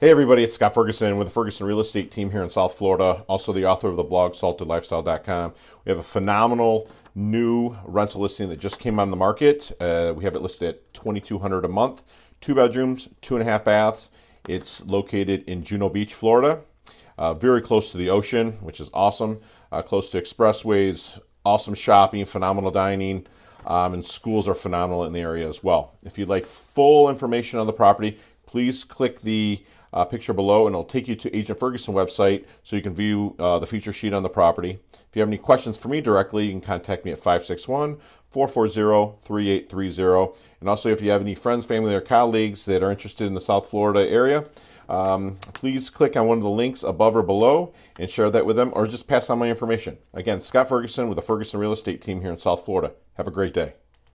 Hey everybody, it's Scott Ferguson with the Ferguson Real Estate Team here in South Florida. Also the author of the blog saltedlifestyle.com. We have a phenomenal new rental listing that just came on the market. Uh, we have it listed at 2200 a month, two bedrooms, two and a half baths. It's located in Juno Beach, Florida. Uh, very close to the ocean, which is awesome. Uh, close to expressways, awesome shopping, phenomenal dining, um, and schools are phenomenal in the area as well. If you'd like full information on the property, please click the uh, picture below and it'll take you to Agent Ferguson website so you can view uh, the feature sheet on the property. If you have any questions for me directly, you can contact me at 561 440 3830. And also, if you have any friends, family, or colleagues that are interested in the South Florida area, um, please click on one of the links above or below and share that with them or just pass on my information. Again, Scott Ferguson with the Ferguson Real Estate Team here in South Florida. Have a great day.